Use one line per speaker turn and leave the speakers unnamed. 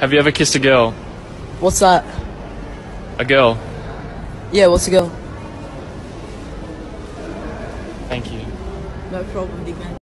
Have you ever kissed a girl?
What's that?
A girl.
Yeah, what's a girl?
Thank you.
No problem, big man.